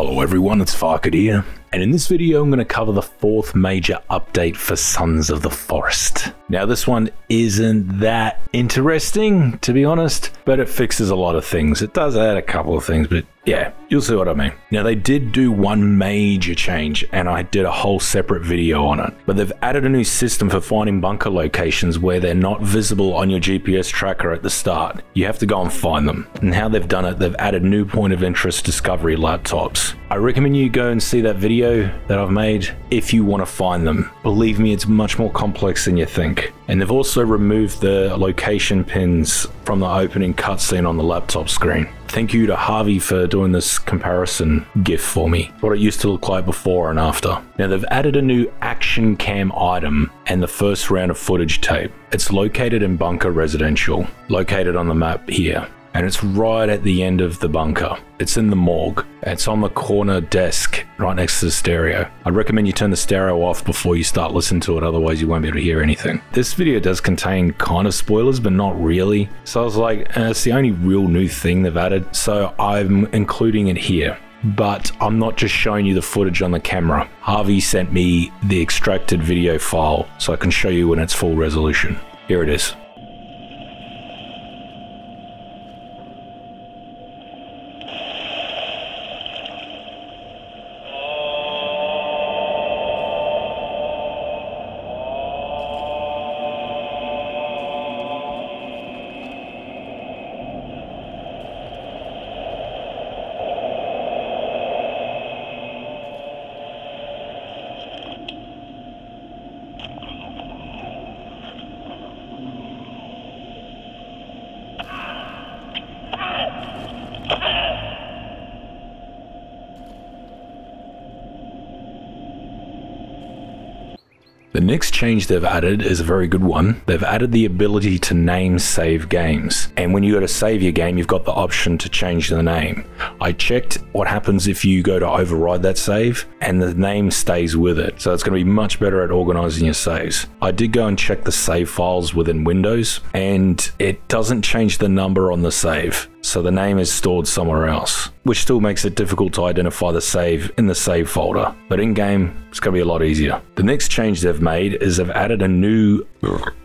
Hello everyone, it's Farket here, and in this video I'm going to cover the fourth major update for Sons of the Forest. Now this one isn't that interesting, to be honest, but it fixes a lot of things. It does add a couple of things, but yeah, you'll see what I mean. Now they did do one major change, and I did a whole separate video on it, but they've added a new system for finding bunker locations where they're not visible on your GPS tracker at the start. You have to go and find them, and how they've done it, they've added new point of interest discovery laptops. I recommend you go and see that video that I've made if you want to find them. Believe me, it's much more complex than you think. And they've also removed the location pins from the opening cutscene on the laptop screen. Thank you to Harvey for doing this comparison GIF for me, what it used to look like before and after. Now they've added a new action cam item and the first round of footage tape. It's located in Bunker Residential, located on the map here and it's right at the end of the bunker. It's in the morgue. It's on the corner desk right next to the stereo. I'd recommend you turn the stereo off before you start listening to it, otherwise you won't be able to hear anything. This video does contain kind of spoilers, but not really. So I was like, eh, it's the only real new thing they've added, so I'm including it here but I'm not just showing you the footage on the camera. Harvey sent me the extracted video file so I can show you in its full resolution. Here it is. The next change they've added is a very good one. They've added the ability to name save games. And when you go to save your game, you've got the option to change the name. I checked what happens if you go to override that save and the name stays with it. So it's going to be much better at organizing your saves. I did go and check the save files within Windows and it doesn't change the number on the save so the name is stored somewhere else, which still makes it difficult to identify the save in the save folder. But in game, it's going to be a lot easier. The next change they've made is they've added a new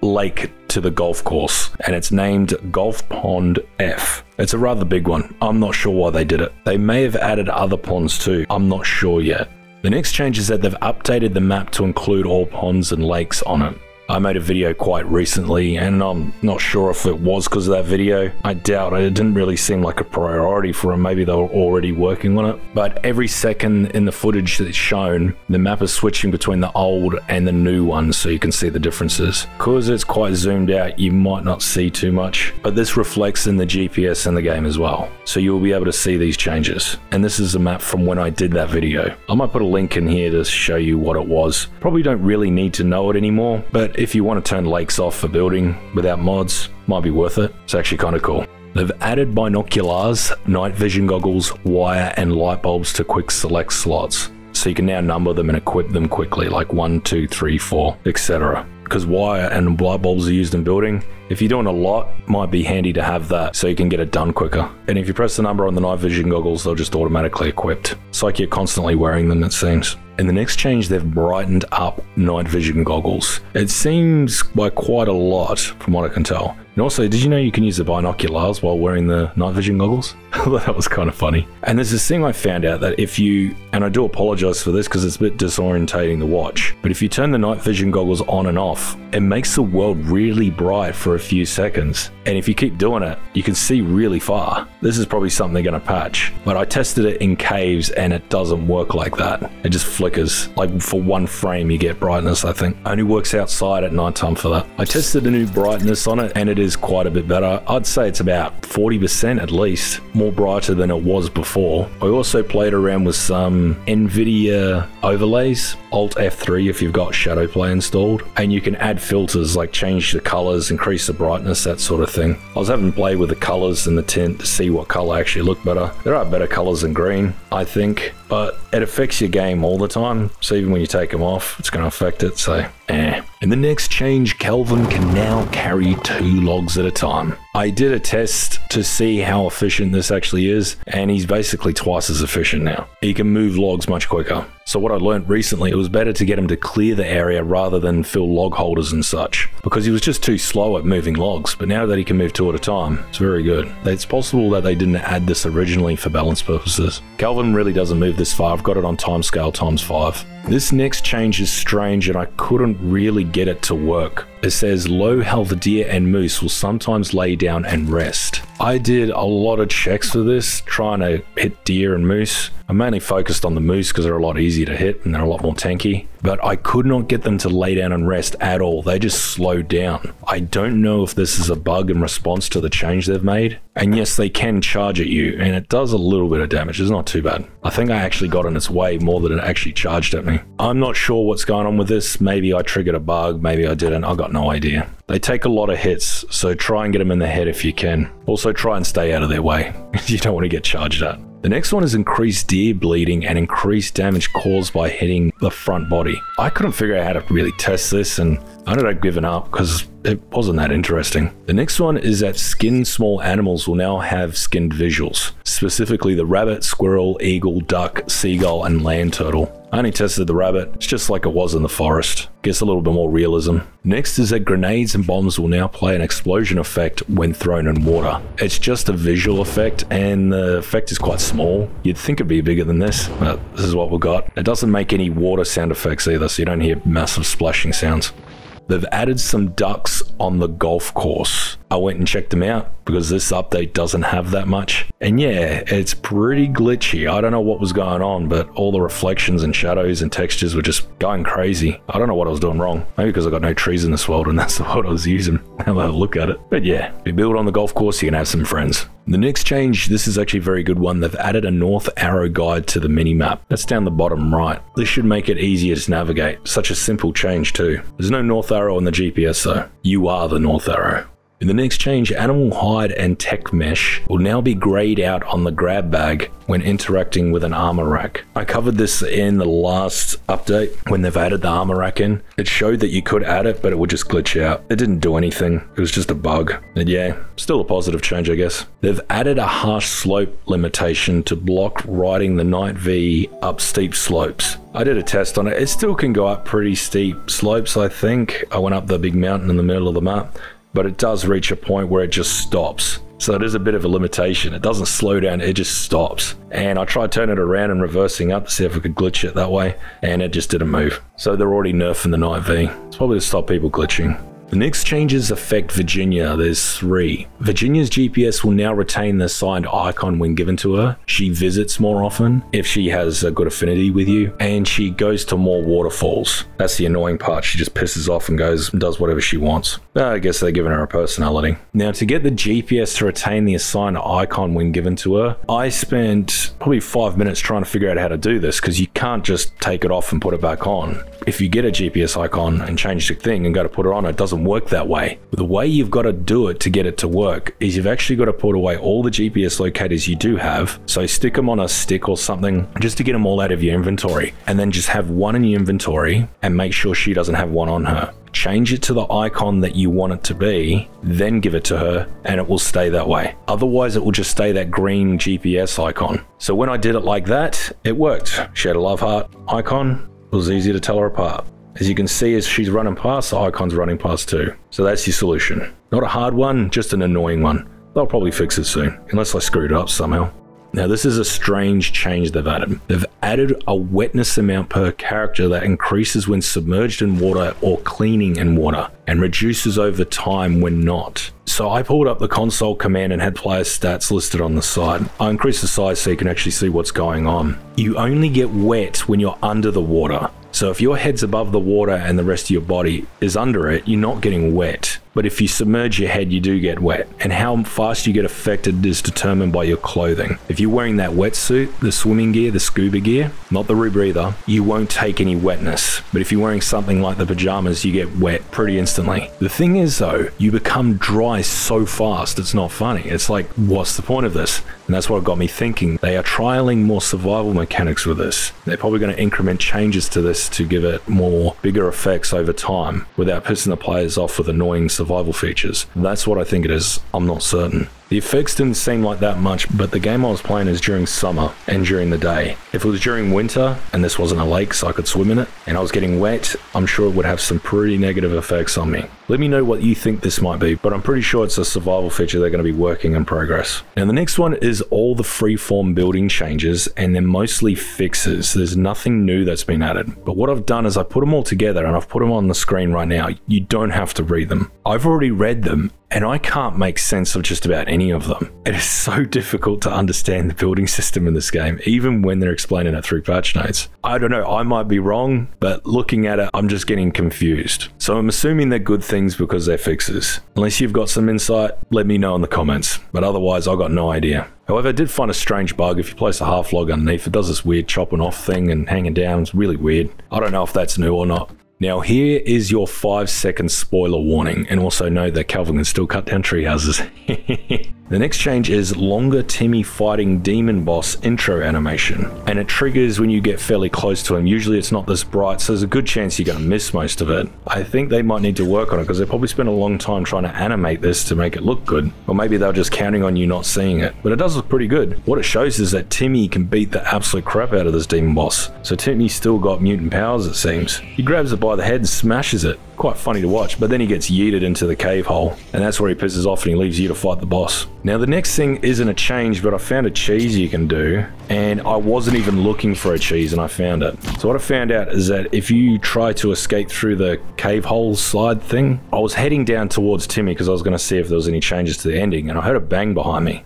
lake to the golf course and it's named Golf Pond F. It's a rather big one. I'm not sure why they did it. They may have added other ponds too. I'm not sure yet. The next change is that they've updated the map to include all ponds and lakes on it. I made a video quite recently and I'm not sure if it was because of that video. I doubt it. It didn't really seem like a priority for them. Maybe they were already working on it. But every second in the footage that's shown, the map is switching between the old and the new ones so you can see the differences. Because it's quite zoomed out, you might not see too much. But this reflects in the GPS in the game as well. So you'll be able to see these changes. And this is a map from when I did that video. I might put a link in here to show you what it was. Probably don't really need to know it anymore, but if you want to turn lakes off for building without mods, might be worth it. It's actually kind of cool. They've added binoculars, night vision goggles, wire, and light bulbs to quick select slots. So you can now number them and equip them quickly, like 1, 2, 3, 4, etc. Because wire and light bulbs are used in building, if you're doing a lot, might be handy to have that so you can get it done quicker. And if you press the number on the night vision goggles, they'll just automatically equipped. It's like you're constantly wearing them, it seems. In the next change, they've brightened up night vision goggles. It seems by quite a lot, from what I can tell. And also, did you know you can use the binoculars while wearing the night vision goggles? that was kind of funny. And there's this thing I found out that if you, and I do apologize for this because it's a bit disorientating to watch, but if you turn the night vision goggles on and off, it makes the world really bright for a few seconds. And if you keep doing it, you can see really far. This is probably something they're going to patch. But I tested it in caves and it doesn't work like that. It just flickers. Like for one frame, you get brightness, I think. Only works outside at nighttime for that. I tested the new brightness on it and it is quite a bit better. I'd say it's about 40% at least, more brighter than it was before. I also played around with some NVIDIA overlays, Alt F3 if you've got Shadowplay installed, and you can add filters like change the colors, increase the brightness, that sort of thing. I was having play with the colors and the tint to see what color actually looked better. There are better colors than green, I think, but it affects your game all the time. So even when you take them off, it's going to affect it. So, eh. In the next change, Kelvin can now carry two logs at a time. I did a test to see how efficient this actually is, and he's basically twice as efficient now. He can move logs much quicker. So what I learned recently, it was better to get him to clear the area rather than fill log holders and such, because he was just too slow at moving logs, but now that he can move two at a time, it's very good. It's possible that they didn't add this originally for balance purposes. Kelvin really doesn't move this far, I've got it on timescale times 5. This next change is strange and I couldn't really get it to work. It says low health deer and moose will sometimes lay down and rest. I did a lot of checks for this, trying to hit deer and moose. I mainly focused on the moose because they're a lot easier to hit and they're a lot more tanky. But I could not get them to lay down and rest at all. They just slowed down. I don't know if this is a bug in response to the change they've made. And yes, they can charge at you, and it does a little bit of damage. It's not too bad. I think I actually got in its way more than it actually charged at me. I'm not sure what's going on with this. Maybe I triggered a bug, maybe I didn't. I got no idea. They take a lot of hits, so try and get them in the head if you can. Also, try and stay out of their way. you don't want to get charged at. The next one is increased deer bleeding and increased damage caused by hitting the front body. I couldn't figure out how to really test this and I ended up giving up because it wasn't that interesting. The next one is that skinned small animals will now have skinned visuals, specifically the rabbit, squirrel, eagle, duck, seagull, and land turtle. I only tested the rabbit, it's just like it was in the forest. Gets a little bit more realism. Next is that grenades and bombs will now play an explosion effect when thrown in water. It's just a visual effect and the effect is quite small. You'd think it'd be bigger than this, but this is what we got. It doesn't make any water sound effects either, so you don't hear massive splashing sounds. They've added some ducks on the golf course. I went and checked them out because this update doesn't have that much. And yeah, it's pretty glitchy. I don't know what was going on, but all the reflections and shadows and textures were just going crazy. I don't know what I was doing wrong. Maybe because I got no trees in this world and that's the world I was using. Have a look at it. But yeah, if you build on the golf course, you can have some friends. The next change, this is actually a very good one. They've added a north arrow guide to the minimap. That's down the bottom right. This should make it easier to navigate. Such a simple change too. There's no north arrow on the GPS though. You are the north arrow. In the next change, animal hide and tech mesh will now be grayed out on the grab bag when interacting with an armor rack. I covered this in the last update when they've added the armor rack in. It showed that you could add it, but it would just glitch out. It didn't do anything. It was just a bug. And yeah, still a positive change, I guess. They've added a harsh slope limitation to block riding the Knight V up steep slopes. I did a test on it. It still can go up pretty steep slopes, I think. I went up the big mountain in the middle of the map but it does reach a point where it just stops. So it is a bit of a limitation. It doesn't slow down, it just stops. And I tried turning it around and reversing up to see if I could glitch it that way, and it just didn't move. So they're already nerfing the Knight V. It's probably to stop people glitching. The next changes affect Virginia. There's three. Virginia's GPS will now retain the assigned icon when given to her. She visits more often if she has a good affinity with you, and she goes to more waterfalls. That's the annoying part. She just pisses off and goes and does whatever she wants. I guess they're giving her a personality. Now, to get the GPS to retain the assigned icon when given to her, I spent probably five minutes trying to figure out how to do this because you can't just take it off and put it back on. If you get a GPS icon and change the thing and go to put it on, it doesn't work that way. The way you've got to do it to get it to work is you've actually got to put away all the GPS locators you do have. So stick them on a stick or something just to get them all out of your inventory. And then just have one in your inventory and make sure she doesn't have one on her. Change it to the icon that you want it to be, then give it to her, and it will stay that way. Otherwise, it will just stay that green GPS icon. So when I did it like that, it worked. She had a love heart icon, it was easy to tell her apart. As you can see, as she's running past, the icon's running past too. So that's your solution. Not a hard one, just an annoying one. They'll probably fix it soon, unless I screwed it up somehow. Now, this is a strange change they've added. They've added a wetness amount per character that increases when submerged in water or cleaning in water and reduces over time when not. So I pulled up the console command and had player stats listed on the side. I increased the size so you can actually see what's going on. You only get wet when you're under the water. So if your head's above the water and the rest of your body is under it, you're not getting wet. But if you submerge your head, you do get wet. And how fast you get affected is determined by your clothing. If you're wearing that wetsuit, the swimming gear, the scuba gear, not the rebreather, you won't take any wetness. But if you're wearing something like the pajamas, you get wet pretty instantly. The thing is, though, you become dry so fast, it's not funny. It's like, what's the point of this? And that's what got me thinking. They are trialing more survival mechanics with this. They're probably going to increment changes to this to give it more bigger effects over time without pissing the players off with annoying survival survival features. That's what I think it is. I'm not certain. The effects didn't seem like that much, but the game I was playing is during summer and during the day. If it was during winter and this wasn't a lake so I could swim in it and I was getting wet, I'm sure it would have some pretty negative effects on me. Let me know what you think this might be, but I'm pretty sure it's a survival feature they're going to be working in progress. Now the next one is all the freeform building changes and they're mostly fixes. There's nothing new that's been added. But what I've done is I put them all together and I've put them on the screen right now. You don't have to read them. I've already read them and I can't make sense of just about any of them. It is so difficult to understand the building system in this game, even when they're explaining it through patch notes. I don't know, I might be wrong, but looking at it, I'm just getting confused. So I'm assuming they're good things because they're fixes. Unless you've got some insight, let me know in the comments. But otherwise, I've got no idea. However, I did find a strange bug. If you place a half log underneath, it does this weird chopping off thing and hanging down. It's really weird. I don't know if that's new or not. Now here is your 5 second spoiler warning and also know that Kelvin can still cut down tree houses. The next change is longer Timmy fighting demon boss intro animation, and it triggers when you get fairly close to him. Usually it's not this bright, so there's a good chance you're going to miss most of it. I think they might need to work on it because they probably spent a long time trying to animate this to make it look good, or maybe they're just counting on you not seeing it. But it does look pretty good. What it shows is that Timmy can beat the absolute crap out of this demon boss. So Timmy's still got mutant powers it seems. He grabs it by the head and smashes it quite funny to watch, but then he gets yeeted into the cave hole, and that's where he pisses off and he leaves you to fight the boss. Now, the next thing isn't a change, but I found a cheese you can do, and I wasn't even looking for a cheese, and I found it. So what I found out is that if you try to escape through the cave hole slide thing, I was heading down towards Timmy because I was going to see if there was any changes to the ending, and I heard a bang behind me.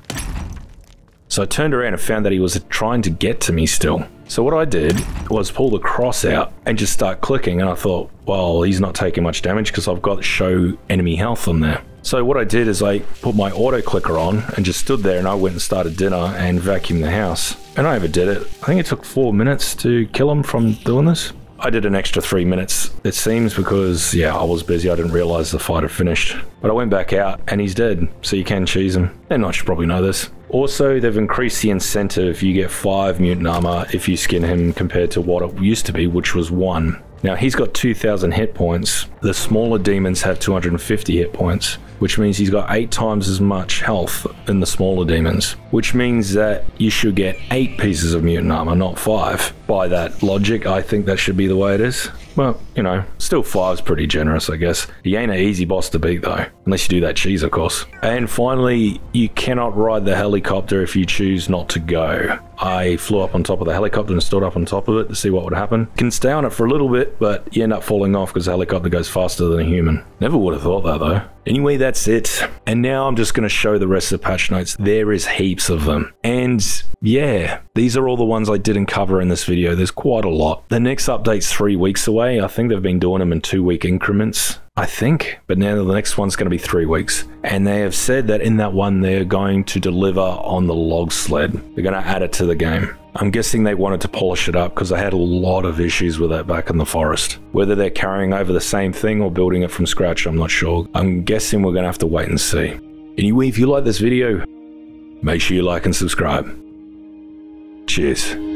So I turned around and found that he was trying to get to me still. So what I did was pull the cross out and just start clicking and I thought, well, he's not taking much damage because I've got show enemy health on there. So what I did is I put my auto clicker on and just stood there and I went and started dinner and vacuumed the house. And I overdid it. I think it took four minutes to kill him from doing this. I did an extra three minutes, it seems, because, yeah, I was busy. I didn't realize the fight had finished. But I went back out and he's dead, so you can cheese him. And I should probably know this. Also, they've increased the incentive. You get 5 mutant armor if you skin him compared to what it used to be, which was 1. Now, he's got 2,000 hit points. The smaller demons have 250 hit points, which means he's got 8 times as much health in the smaller demons, which means that you should get 8 pieces of mutant armor, not 5. By that logic, I think that should be the way it is. Well, you know, still five's pretty generous, I guess. He ain't an easy boss to beat though, unless you do that cheese, of course. And finally, you cannot ride the helicopter if you choose not to go. I flew up on top of the helicopter and stood up on top of it to see what would happen. Can stay on it for a little bit, but you end up falling off because the helicopter goes faster than a human. Never would have thought that though. Anyway, that's it. And now I'm just going to show the rest of the patch notes. There is heaps of them. And yeah, these are all the ones I didn't cover in this video. There's quite a lot. The next update's three weeks away. I think they've been doing them in two week increments. I think, but now the next one's going to be three weeks. And they have said that in that one, they're going to deliver on the log sled. They're going to add it to the game. I'm guessing they wanted to polish it up because they had a lot of issues with that back in the forest. Whether they're carrying over the same thing or building it from scratch, I'm not sure. I'm guessing we're going to have to wait and see. Anyway, if you like this video, make sure you like and subscribe. Cheers.